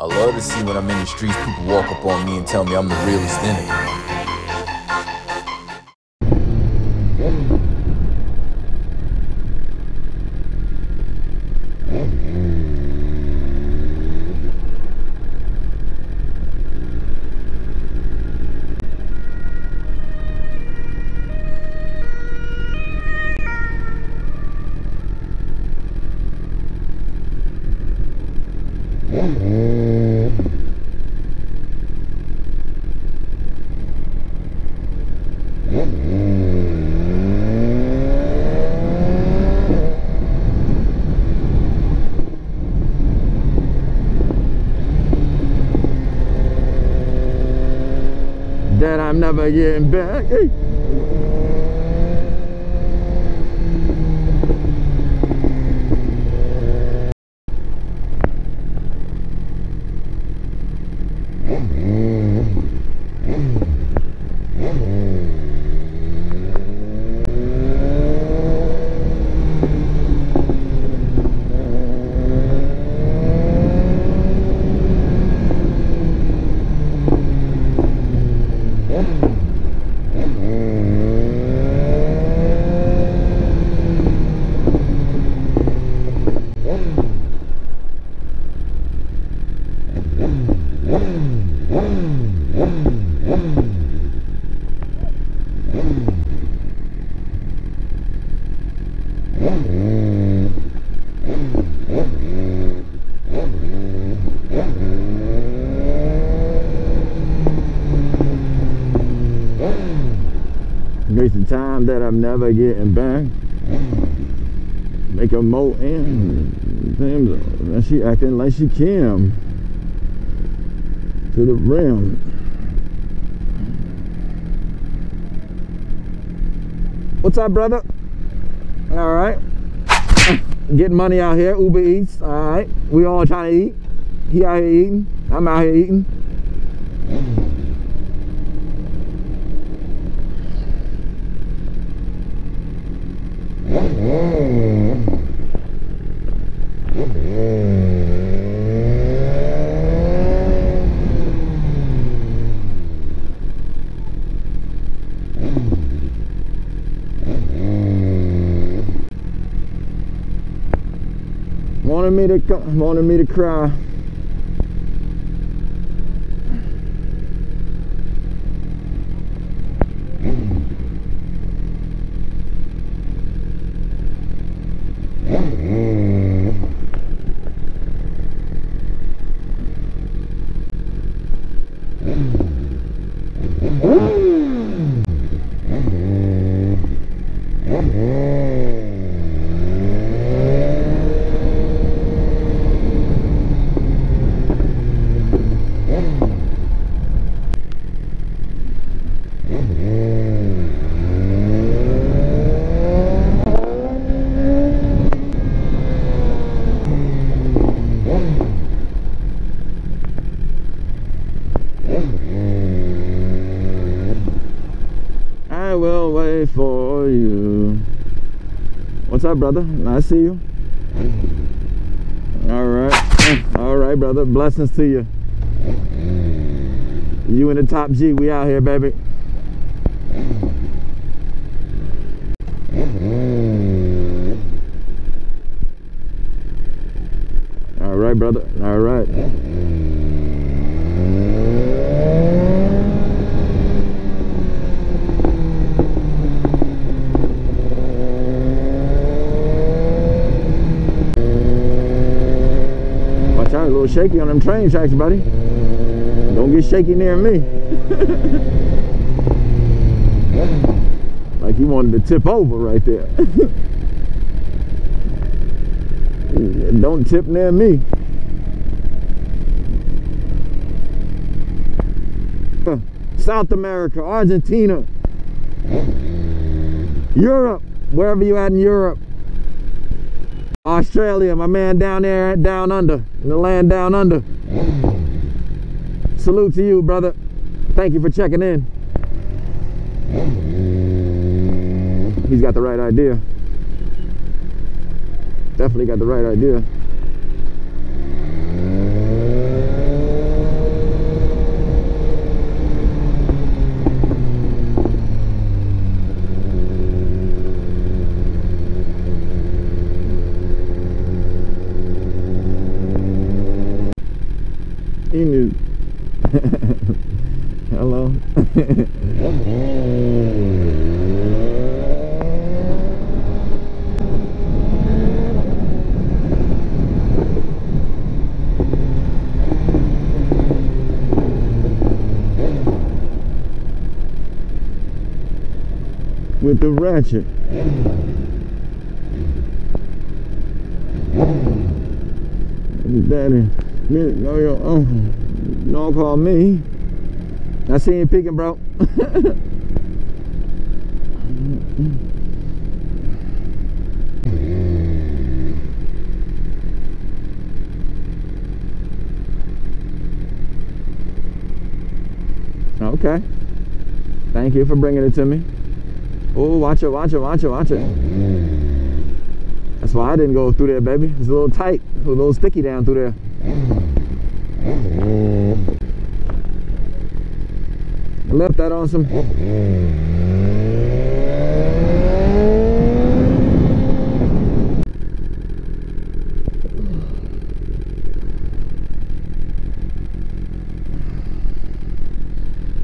I love to see when I'm in the streets, people walk up on me and tell me I'm the realest in it. That I'm never getting back. Hey. Mm-hmm. Wasting time that I'm never getting back. Make a mo in. And she acting like she Kim to the rim. What's up, brother? All right. Getting money out here, Uber Eats. All right. We all trying to eat. He out here eating. I'm out here eating. Mm-hmm. Mm-hmm. Wanted me to wanted me to cry. For you. What's up, brother? Nice to see you. All right. All right, brother. Blessings to you. You in the top G. We out here, baby. All right, brother. All right. Watch out, a little shaky on them train tracks, buddy. Don't get shaky near me. like you wanted to tip over right there. Don't tip near me. South America, Argentina, Europe, wherever you at in Europe. Australia, my man down there, down under, in the land down under. Salute to you, brother. Thank you for checking in. He's got the right idea. Definitely got the right idea. He knew. Hello. With the ratchet. Daddy, me, no, your uncle. Don't call me. I seen you picking, bro. okay. Thank you for bringing it to me. Oh, watch it, watch it, watch it, watch it. That's why I didn't go through there, baby. It's a little tight, a little sticky down through there. Left that on some.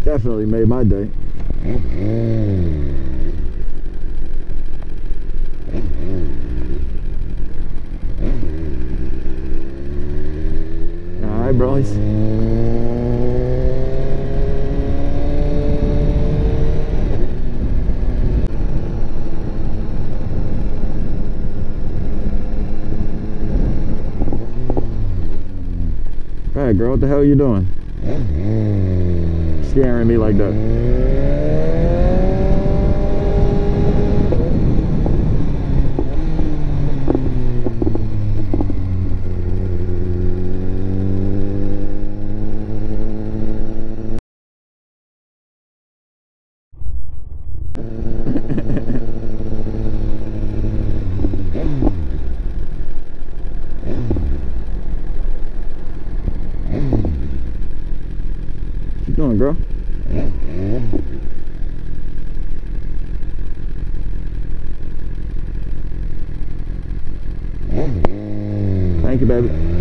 Definitely made my day. All right, bros. All right, girl, what the hell are you doing? Scaring me like that. Doing, girl? Thank you, baby.